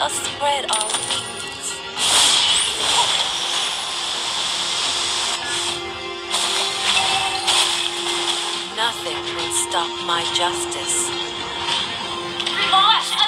a spread of wings. Nothing will stop my justice. Launch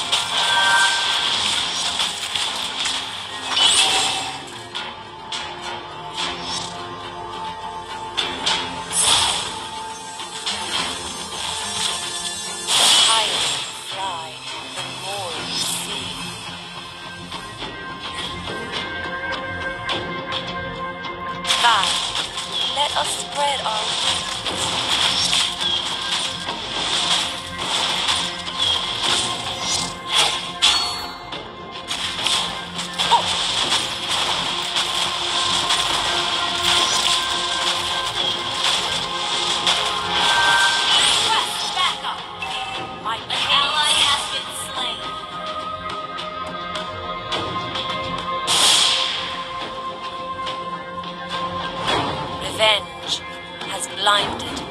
Revenge has blinded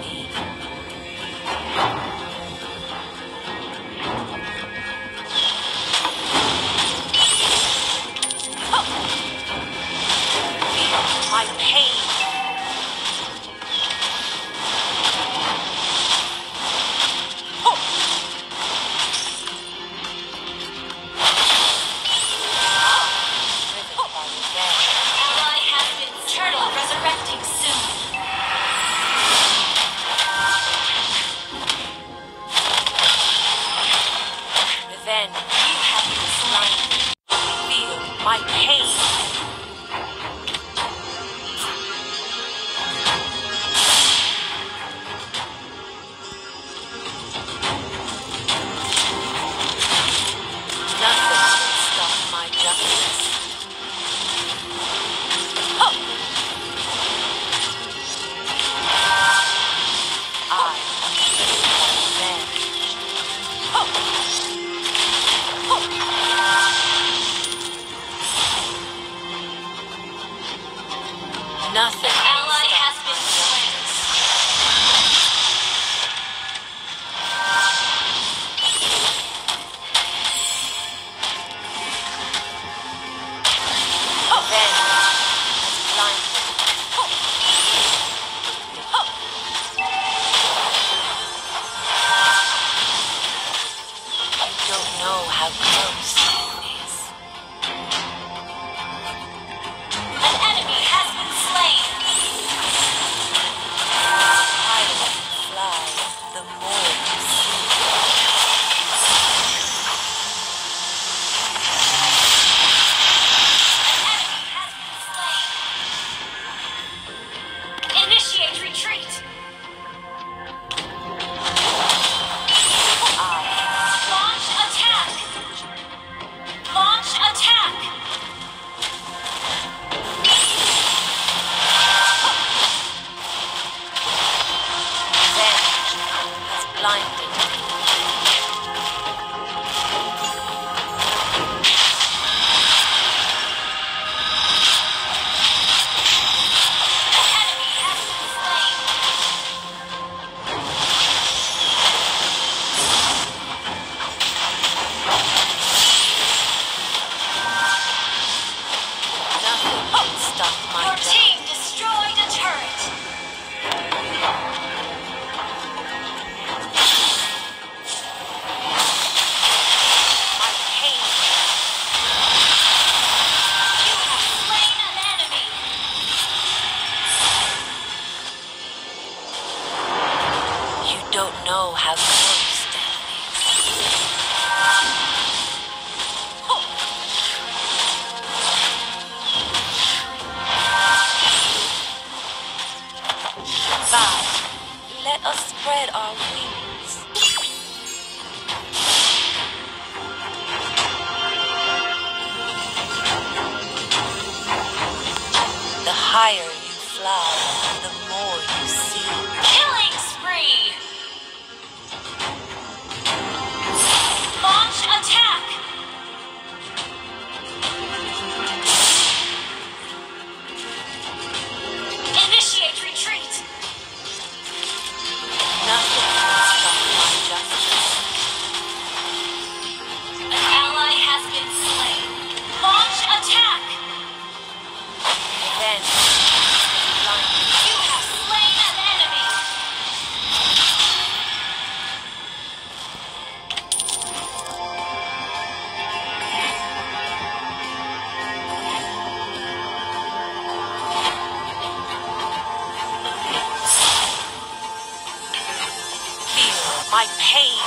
my pain.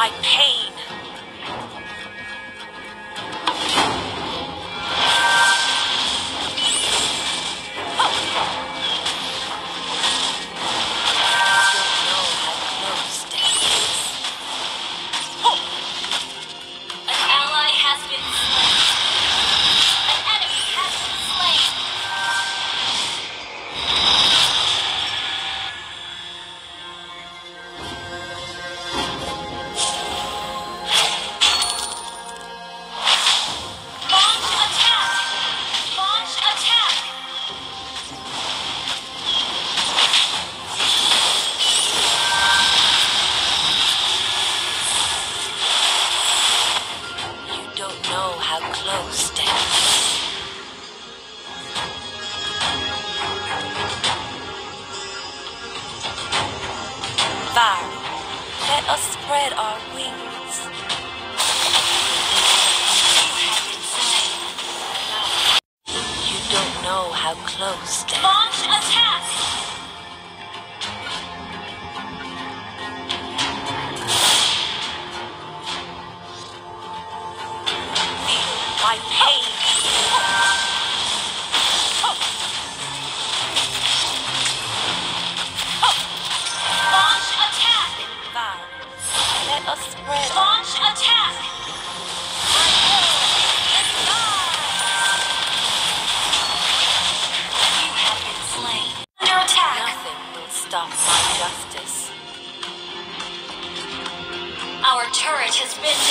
My pain. Has been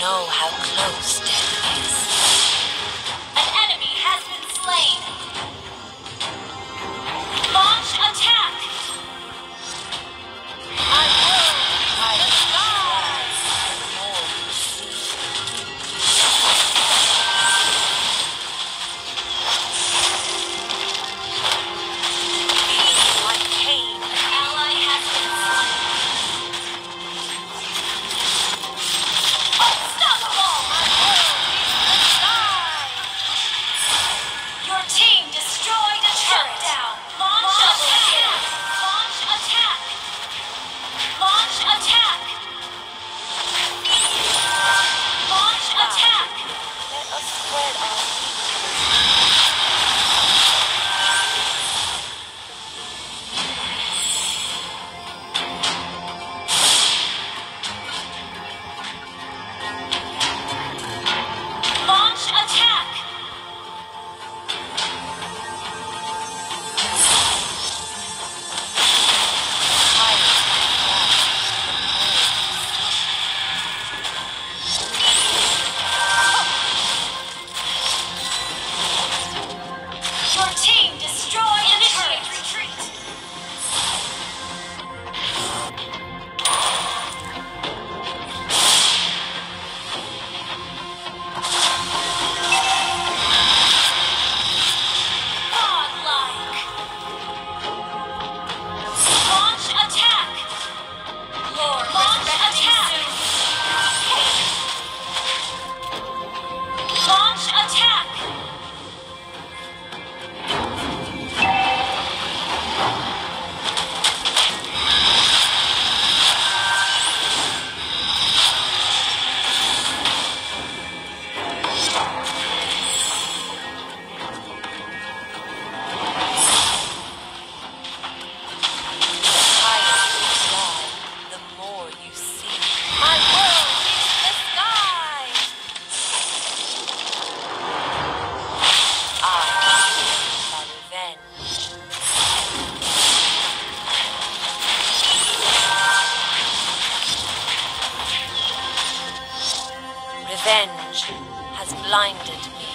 know how close death is. Revenge has blinded me.